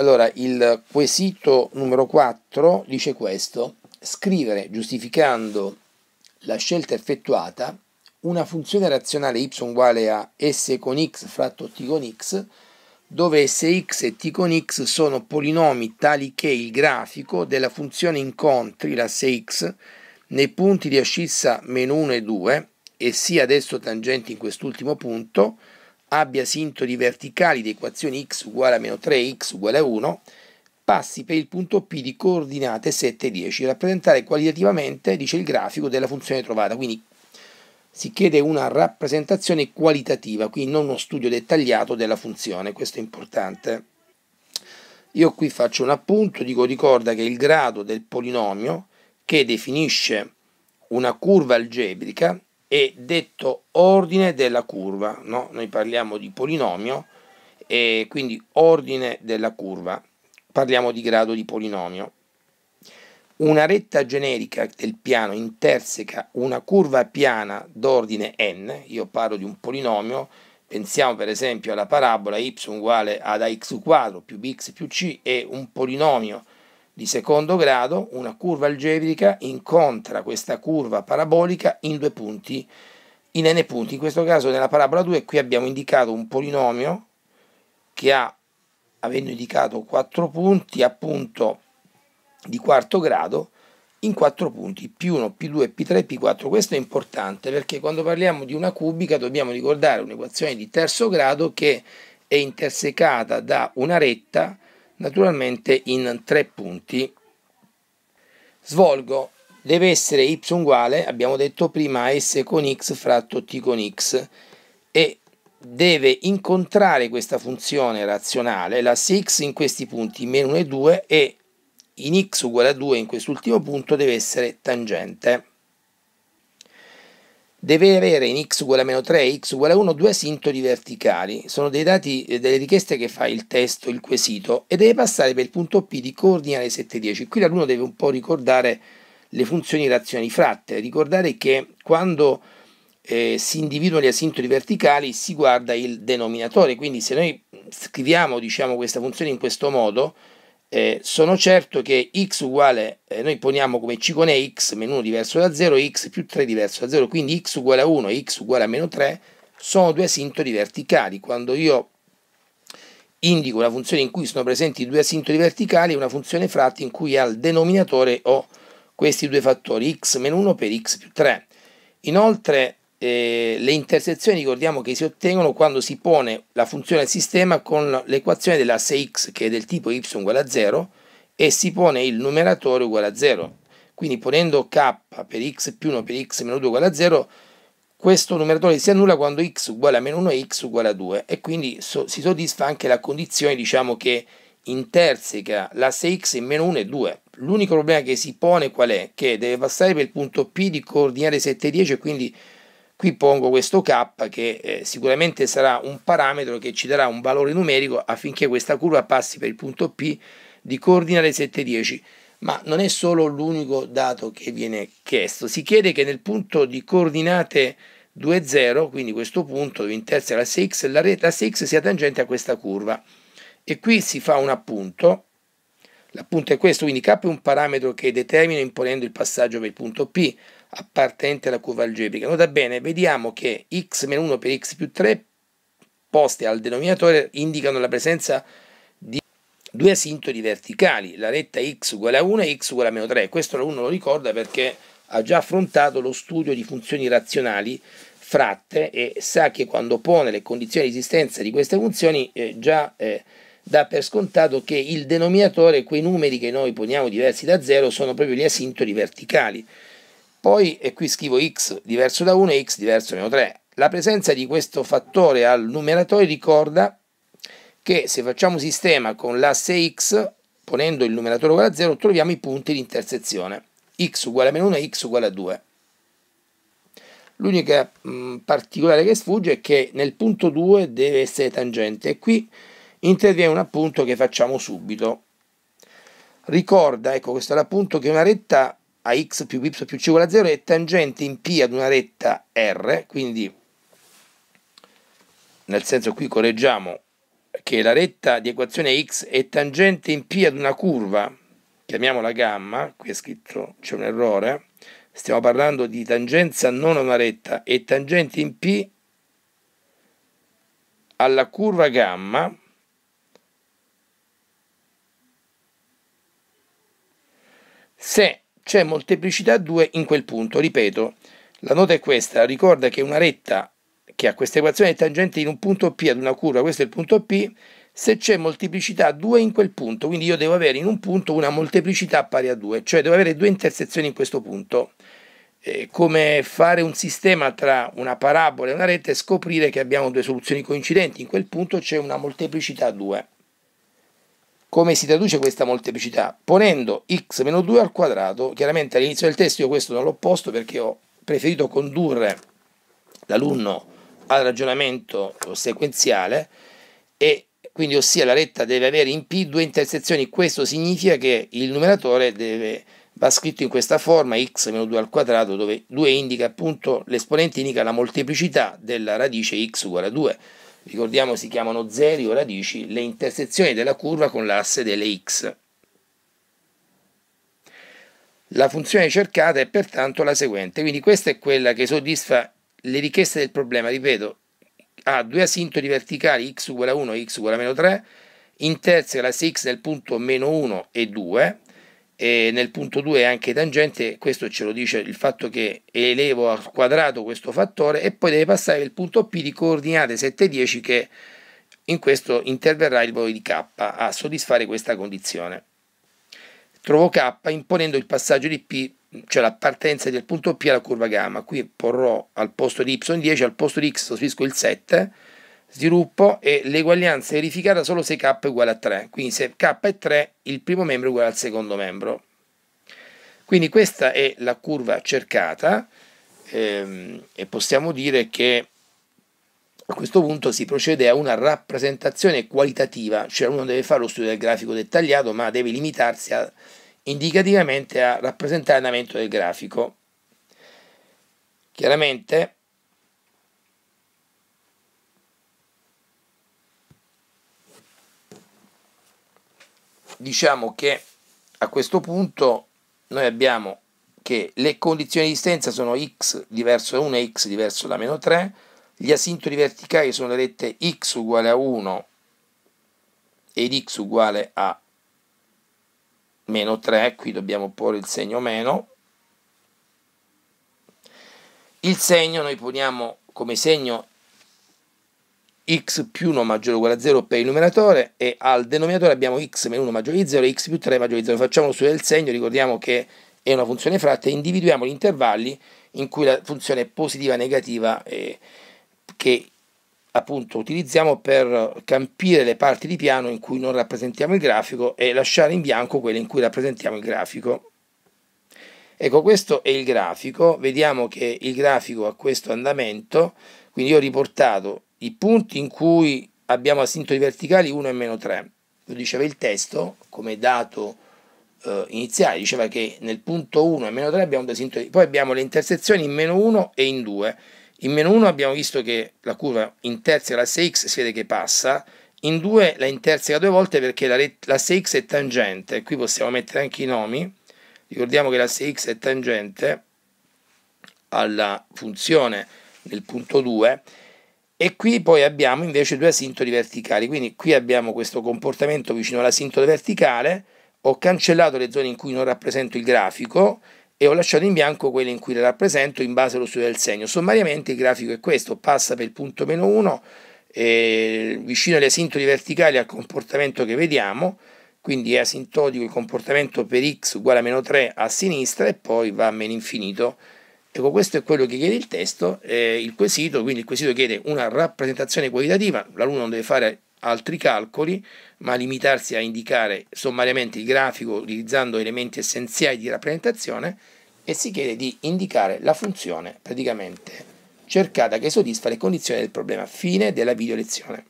Allora, il quesito numero 4 dice questo, scrivere giustificando la scelta effettuata una funzione razionale y uguale a s con x fratto t con x, dove sx e t con x sono polinomi tali che il grafico della funzione incontri l'asse x nei punti di ascissa meno 1 e 2 e sia adesso tangente in quest'ultimo punto, abbia sintodi verticali di equazione x uguale a meno 3, x uguale a 1, passi per il punto P di coordinate 7 e 10, rappresentare qualitativamente, dice il grafico, della funzione trovata. Quindi si chiede una rappresentazione qualitativa, quindi non uno studio dettagliato della funzione, questo è importante. Io qui faccio un appunto, dico ricorda che il grado del polinomio che definisce una curva algebrica è detto ordine della curva, no? noi parliamo di polinomio e quindi ordine della curva, parliamo di grado di polinomio. Una retta generica del piano interseca una curva piana d'ordine n, io parlo di un polinomio, pensiamo per esempio alla parabola y uguale ad ax quadro più bx più c, è un polinomio di secondo grado, una curva algebrica incontra questa curva parabolica in due punti, in n punti. In questo caso nella parabola 2 qui abbiamo indicato un polinomio che ha, avendo indicato 4 punti, appunto di quarto grado, in 4 punti, P1, P2, P3, P4. Questo è importante perché quando parliamo di una cubica dobbiamo ricordare un'equazione di terzo grado che è intersecata da una retta naturalmente in tre punti. Svolgo. Deve essere y uguale, abbiamo detto prima, s con x fratto t con x. E deve incontrare questa funzione razionale, l'asse x in questi punti, meno 1 e 2, e in x uguale a 2 in quest'ultimo punto deve essere tangente deve avere in x uguale a meno 3 e x uguale a 1 due asintoti verticali. Sono dei dati, eh, delle richieste che fa il testo, il quesito, e deve passare per il punto P di coordinate 7, 10. Qui l'alunno deve un po' ricordare le funzioni razionali fratte, ricordare che quando eh, si individuano gli asintoti verticali si guarda il denominatore, quindi se noi scriviamo diciamo, questa funzione in questo modo, eh, sono certo che x uguale, eh, noi poniamo come c con x meno 1 diverso da 0 e x più 3 diverso da 0, quindi x uguale a 1 e x uguale a meno 3 sono due asintoti verticali. Quando io indico una funzione in cui sono presenti due asintoti verticali, è una funzione fratta in cui al denominatore ho questi due fattori, x meno 1 per x più 3. Inoltre eh, le intersezioni ricordiamo che si ottengono quando si pone la funzione al sistema con l'equazione dell'asse x che è del tipo y uguale a 0 e si pone il numeratore uguale a 0. Quindi ponendo k per x più 1 per x meno 2 uguale a 0, questo numeratore si annulla quando x uguale a meno 1 e x uguale a 2 e quindi so, si soddisfa anche la condizione diciamo che interseca l'asse x in meno 1 e 2. L'unico problema che si pone qual è? Che deve passare per il punto P di coordinate 7 e 10 e quindi Qui pongo questo k che eh, sicuramente sarà un parametro che ci darà un valore numerico affinché questa curva passi per il punto P di coordinate 710 ma non è solo l'unico dato che viene chiesto, si chiede che nel punto di coordinate 2, 0, quindi questo punto dove interseca l'asse x, la l'asse x sia tangente a questa curva. E qui si fa un appunto, l'appunto è questo, quindi k è un parametro che determino imponendo il passaggio per il punto P, appartenente alla curva algebrica. Nota bene, vediamo che x-1 per x più 3 poste al denominatore indicano la presenza di due asintoti verticali, la retta x uguale a 1 e x uguale a meno 3. Questo uno lo ricorda perché ha già affrontato lo studio di funzioni razionali fratte e sa che quando pone le condizioni di esistenza di queste funzioni eh, già eh, dà per scontato che il denominatore, quei numeri che noi poniamo diversi da 0, sono proprio gli asintoti verticali. Poi, e qui scrivo x diverso da 1 e x diverso da meno 3. La presenza di questo fattore al numeratore ricorda che se facciamo sistema con l'asse x, ponendo il numeratore uguale a 0, troviamo i punti di intersezione. x uguale a meno 1 e x uguale a 2. L'unica particolare che sfugge è che nel punto 2 deve essere tangente e qui interviene un appunto che facciamo subito. Ricorda, ecco questo è l'appunto, che una retta a x più y più c uguale a 0 è tangente in P ad una retta R, quindi nel senso qui correggiamo che la retta di equazione x è tangente in P ad una curva, chiamiamola gamma, qui è scritto, c'è un errore, stiamo parlando di tangenza non a una retta, è tangente in P alla curva gamma, se c'è molteplicità 2 in quel punto, ripeto, la nota è questa, ricorda che una retta che ha questa equazione è tangente in un punto P ad una curva, questo è il punto P, se c'è molteplicità 2 in quel punto, quindi io devo avere in un punto una molteplicità pari a 2, cioè devo avere due intersezioni in questo punto. Eh, come fare un sistema tra una parabola e una rete e scoprire che abbiamo due soluzioni coincidenti, in quel punto c'è una molteplicità 2. Come si traduce questa molteplicità? Ponendo x meno 2 al quadrato, chiaramente all'inizio del testo io questo non l'ho posto perché ho preferito condurre l'alunno al ragionamento sequenziale e quindi ossia la retta deve avere in P due intersezioni, questo significa che il numeratore deve, va scritto in questa forma x meno 2 al quadrato dove 2 indica appunto, l'esponente indica la molteplicità della radice x uguale a 2. Ricordiamo si chiamano zeri o radici le intersezioni della curva con l'asse delle x. La funzione cercata è pertanto la seguente, quindi questa è quella che soddisfa le richieste del problema, ripeto, ha due asintoti verticali x uguale a 1 e x uguale a meno 3, interseca l'asse x nel punto meno 1 e 2, e nel punto 2 è anche tangente, questo ce lo dice il fatto che elevo al quadrato questo fattore e poi deve passare il punto P di coordinate 7 e 10 che in questo interverrà il valore di k a soddisfare questa condizione. Trovo k imponendo il passaggio di P cioè la partenza del punto P alla curva gamma. Qui porrò al posto di y10, al posto di x sostituisco il 7, sviluppo e l'eguaglianza è verificata solo se k è uguale a 3. Quindi se k è 3, il primo membro è uguale al secondo membro. Quindi questa è la curva cercata ehm, e possiamo dire che a questo punto si procede a una rappresentazione qualitativa, cioè uno deve fare lo studio del grafico dettagliato ma deve limitarsi a indicativamente a rappresentare l'andamento del grafico. Chiaramente diciamo che a questo punto noi abbiamo che le condizioni di distanza sono x diverso da 1 e x diverso da meno 3, gli asintoti verticali sono le rette x uguale a 1 ed x uguale a meno 3, qui dobbiamo porre il segno meno. Il segno noi poniamo come segno x più 1 maggiore o uguale a 0 per il numeratore e al denominatore abbiamo x meno 1 maggiore di 0 e x più 3 maggiore di 0. Facciamo studio del segno, ricordiamo che è una funzione fratta e individuiamo gli intervalli in cui la funzione è positiva o negativa eh, che appunto utilizziamo per campire le parti di piano in cui non rappresentiamo il grafico e lasciare in bianco quelle in cui rappresentiamo il grafico. Ecco, questo è il grafico, vediamo che il grafico ha questo andamento, quindi io ho riportato i punti in cui abbiamo asintoti verticali 1 e meno 3, lo diceva il testo come dato eh, iniziale, diceva che nel punto 1 e meno 3 abbiamo due asintoti, poi abbiamo le intersezioni in meno 1 e in 2, in meno 1 abbiamo visto che la curva interseca l'asse x, si vede che passa, in 2 la interseca due volte perché l'asse x è tangente, qui possiamo mettere anche i nomi, ricordiamo che l'asse x è tangente alla funzione nel punto 2 e qui poi abbiamo invece due asintoti verticali, quindi qui abbiamo questo comportamento vicino all'asintoto verticale, ho cancellato le zone in cui non rappresento il grafico e ho lasciato in bianco quelle in cui le rappresento in base allo studio del segno. Sommariamente il grafico è questo, passa per il punto meno 1, eh, vicino alle asintoti verticali al comportamento che vediamo, quindi è asintotico il comportamento per x uguale a meno 3 a sinistra e poi va a meno infinito. Ecco, questo è quello che chiede il testo, eh, il quesito, quindi il quesito chiede una rappresentazione qualitativa, l'alunno non deve fare altri calcoli, ma limitarsi a indicare sommariamente il grafico utilizzando elementi essenziali di rappresentazione e si chiede di indicare la funzione praticamente cercata che soddisfa le condizioni del problema. Fine della video lezione.